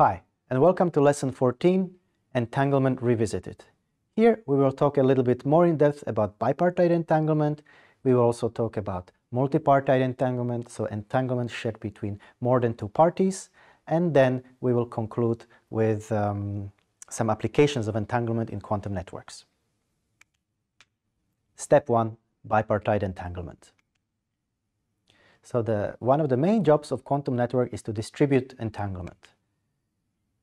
Hi, and welcome to Lesson 14, Entanglement Revisited. Here we will talk a little bit more in depth about bipartite entanglement. We will also talk about multipartite entanglement, so entanglement shared between more than two parties. And then we will conclude with um, some applications of entanglement in quantum networks. Step 1, bipartite entanglement. So the, one of the main jobs of quantum network is to distribute entanglement.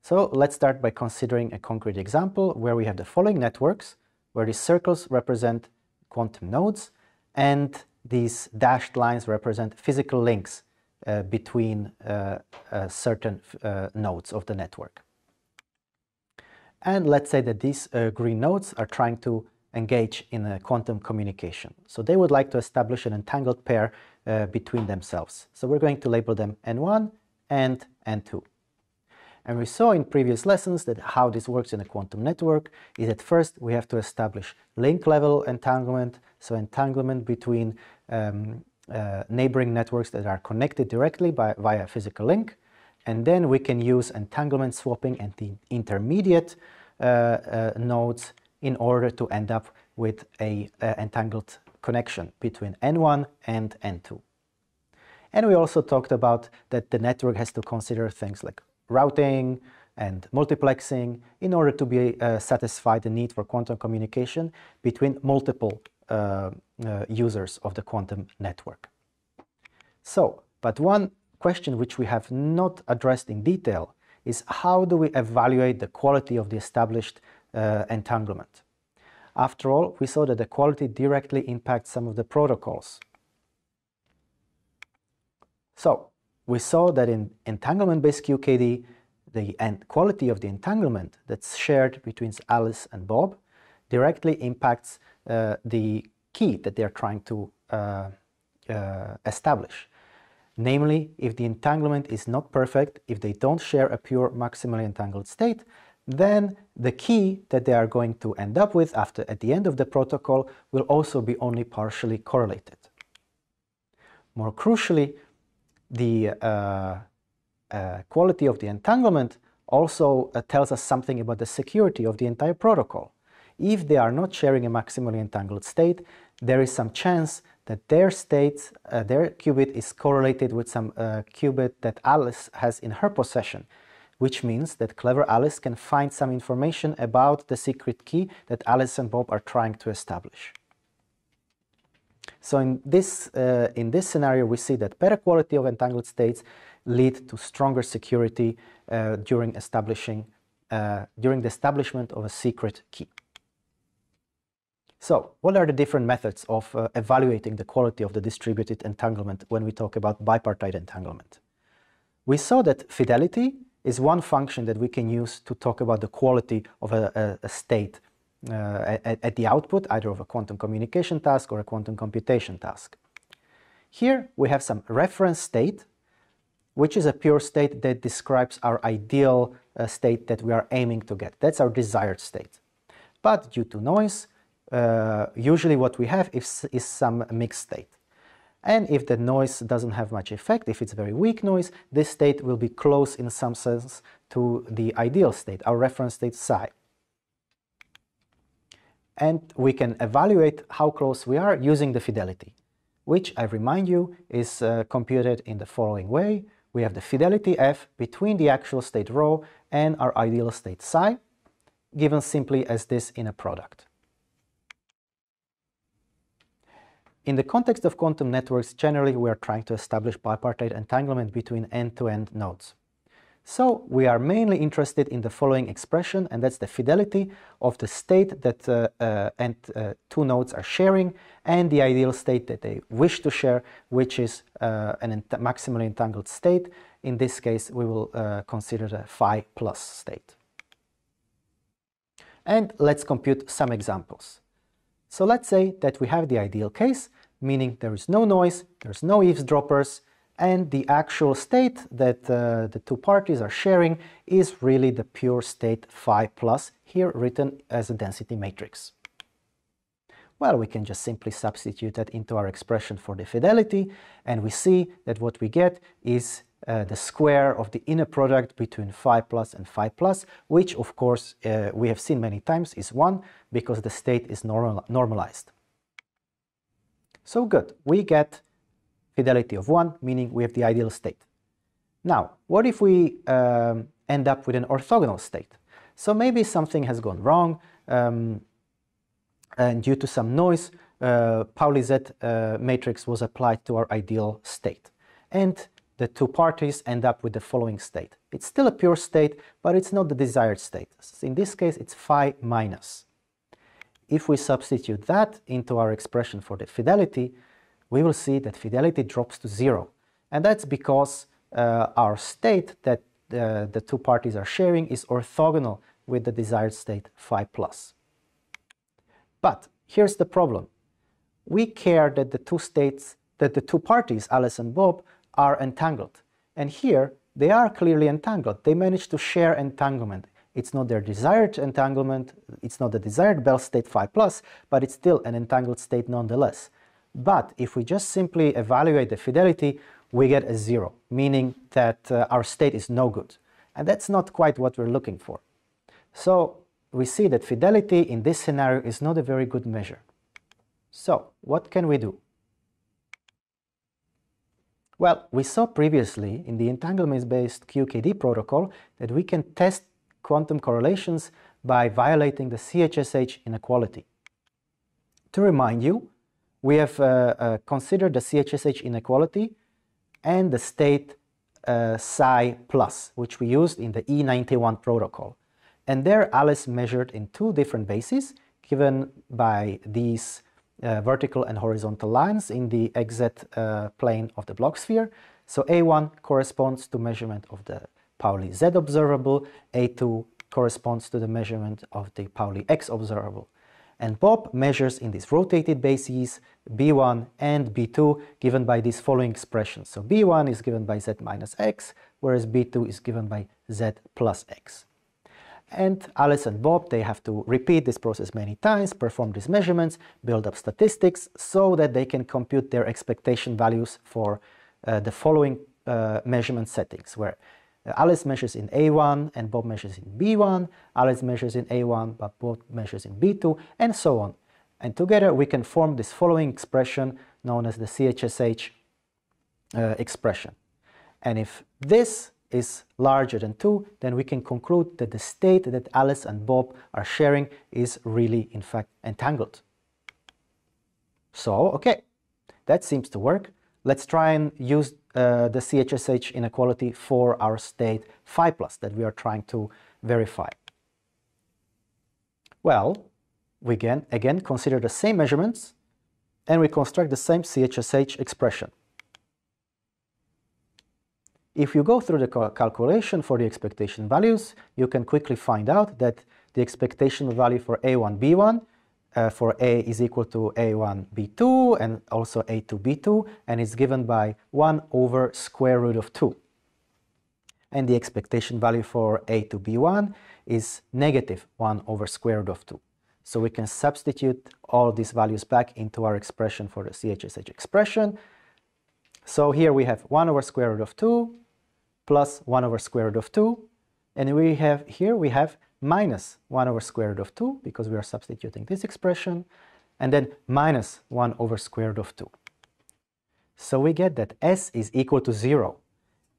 So let's start by considering a concrete example where we have the following networks, where these circles represent quantum nodes and these dashed lines represent physical links uh, between uh, uh, certain uh, nodes of the network. And let's say that these uh, green nodes are trying to engage in a quantum communication. So they would like to establish an entangled pair uh, between themselves. So we're going to label them N1 and N2. And we saw in previous lessons that how this works in a quantum network is that first we have to establish link level entanglement, so entanglement between um, uh, neighboring networks that are connected directly by, via physical link. And then we can use entanglement swapping and the intermediate uh, uh, nodes in order to end up with a entangled connection between N1 and N2. And we also talked about that the network has to consider things like routing and multiplexing in order to be uh, satisfy the need for quantum communication between multiple uh, uh, users of the quantum network. So, but one question which we have not addressed in detail is how do we evaluate the quality of the established uh, entanglement? After all, we saw that the quality directly impacts some of the protocols. So, we saw that in entanglement-based QKD, the quality of the entanglement that's shared between Alice and Bob directly impacts uh, the key that they're trying to uh, uh, establish. Namely, if the entanglement is not perfect, if they don't share a pure maximally entangled state, then the key that they are going to end up with after at the end of the protocol will also be only partially correlated. More crucially, the uh, uh, quality of the entanglement also uh, tells us something about the security of the entire protocol. If they are not sharing a maximally entangled state, there is some chance that their state, uh, their qubit is correlated with some uh, qubit that Alice has in her possession, which means that clever Alice can find some information about the secret key that Alice and Bob are trying to establish. So in this, uh, in this scenario, we see that better quality of entangled states lead to stronger security uh, during establishing, uh, during the establishment of a secret key. So, what are the different methods of uh, evaluating the quality of the distributed entanglement when we talk about bipartite entanglement? We saw that fidelity is one function that we can use to talk about the quality of a, a, a state uh, at, at, the output, either of a quantum communication task or a quantum computation task. Here we have some reference state, which is a pure state that describes our ideal uh, state that we are aiming to get. That's our desired state. But due to noise, uh, usually what we have is, is some mixed state. And if the noise doesn't have much effect, if it's very weak noise, this state will be close in some sense to the ideal state, our reference state psi. And we can evaluate how close we are using the fidelity, which I remind you is uh, computed in the following way. We have the fidelity f between the actual state rho and our ideal state psi, given simply as this inner product. In the context of quantum networks, generally we are trying to establish bipartite entanglement between end-to-end -end nodes. So we are mainly interested in the following expression, and that's the fidelity of the state that uh, uh, and, uh, two nodes are sharing and the ideal state that they wish to share, which is uh, an ent maximally entangled state. In this case, we will uh, consider the phi plus state. And let's compute some examples. So let's say that we have the ideal case meaning there is no noise, there's no eavesdroppers, and the actual state that uh, the two parties are sharing is really the pure state phi plus, here written as a density matrix. Well, we can just simply substitute that into our expression for the fidelity, and we see that what we get is uh, the square of the inner product between phi plus and phi plus, which of course uh, we have seen many times is 1 because the state is normal, normalized. So good, we get fidelity of 1, meaning we have the ideal state. Now, what if we um, end up with an orthogonal state? So maybe something has gone wrong, um, and due to some noise, uh, Pauli Z uh, matrix was applied to our ideal state. And the two parties end up with the following state. It's still a pure state, but it's not the desired state. In this case, it's phi minus. If we substitute that into our expression for the fidelity, we will see that fidelity drops to zero. And that's because uh, our state that uh, the two parties are sharing is orthogonal with the desired state phi plus. But here's the problem. We care that the two states, that the two parties, Alice and Bob, are entangled. And here, they are clearly entangled. They manage to share entanglement. It's not their desired entanglement, it's not the desired Bell state phi plus, but it's still an entangled state nonetheless. But if we just simply evaluate the fidelity, we get a zero, meaning that uh, our state is no good. And that's not quite what we're looking for. So we see that fidelity in this scenario is not a very good measure. So what can we do? Well, we saw previously in the entanglement-based QKD protocol that we can test quantum correlations by violating the CHSH inequality. To remind you, we have uh, uh, considered the CHSH inequality and the state uh, psi plus, which we used in the E91 protocol. And there Alice measured in two different bases given by these uh, vertical and horizontal lines in the uh, plane of the Bloch sphere. So A1 corresponds to measurement of the Pauli Z observable, A2 corresponds to the measurement of the Pauli X observable. And Bob measures in these rotated bases B1 and B2 given by these following expressions. So B1 is given by Z minus X, whereas B2 is given by Z plus X. And Alice and Bob, they have to repeat this process many times, perform these measurements, build up statistics so that they can compute their expectation values for uh, the following uh, measurement settings, where Alice measures in A1 and Bob measures in B1, Alice measures in A1 but Bob measures in B2, and so on. And together we can form this following expression known as the CHSH uh, expression. And if this is larger than 2, then we can conclude that the state that Alice and Bob are sharing is really, in fact, entangled. So, okay, that seems to work. Let's try and use uh, the CHSH inequality for our state phi plus that we are trying to verify. Well, we can again consider the same measurements and we construct the same CHSH expression. If you go through the calculation for the expectation values, you can quickly find out that the expectation value for A1, B1 uh, for A is equal to A1, B2 and also A2, B2 and it's given by 1 over square root of 2. And the expectation value for A2, B1 is negative 1 over square root of 2. So we can substitute all these values back into our expression for the CHSH expression. So here we have 1 over square root of 2 plus 1 over square root of 2. And we have here we have minus 1 over square root of 2 because we are substituting this expression and then minus 1 over square root of 2. So we get that s is equal to 0.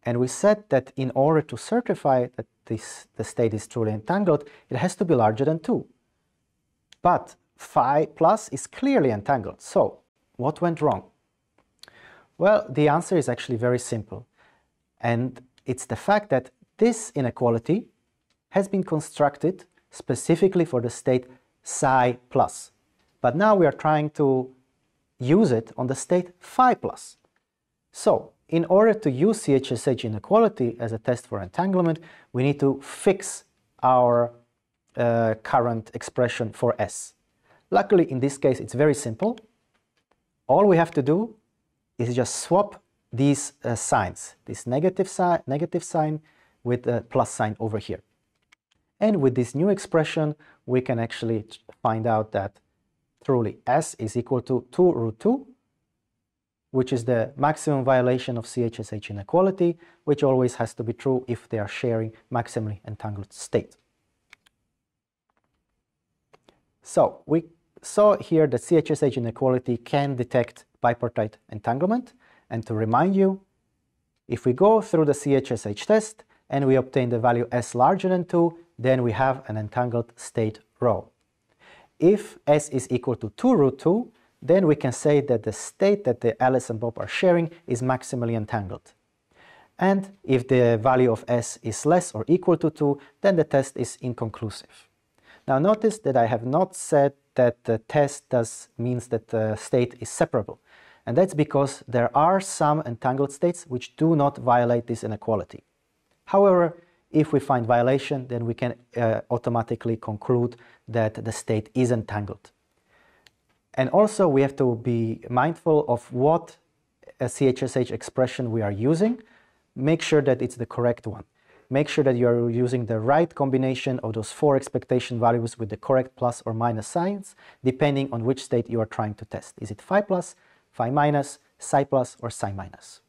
And we said that in order to certify that this, the state is truly entangled, it has to be larger than 2. But phi plus is clearly entangled. So what went wrong? Well, the answer is actually very simple. And it's the fact that this inequality has been constructed specifically for the state psi plus. But now we are trying to use it on the state phi plus. So in order to use CHSH inequality as a test for entanglement, we need to fix our uh, current expression for S. Luckily, in this case, it's very simple. All we have to do is just swap these uh, signs, this negative, si negative sign with a plus sign over here. And with this new expression, we can actually find out that truly s is equal to 2 root 2 which is the maximum violation of CHSH inequality, which always has to be true if they are sharing maximally entangled state. So we saw here that CHSH inequality can detect bipartite entanglement. And to remind you, if we go through the CHSH test and we obtain the value s larger than 2, then we have an entangled state rho. If s is equal to 2 root 2, then we can say that the state that the Alice and Bob are sharing is maximally entangled. And if the value of s is less or equal to 2, then the test is inconclusive. Now notice that I have not said that the test does means that the state is separable. And that's because there are some entangled states which do not violate this inequality. However, if we find violation, then we can uh, automatically conclude that the state is entangled. And also we have to be mindful of what a CHSH expression we are using. Make sure that it's the correct one. Make sure that you are using the right combination of those four expectation values with the correct plus or minus signs, depending on which state you are trying to test. Is it phi plus, phi minus, psi plus, or psi minus?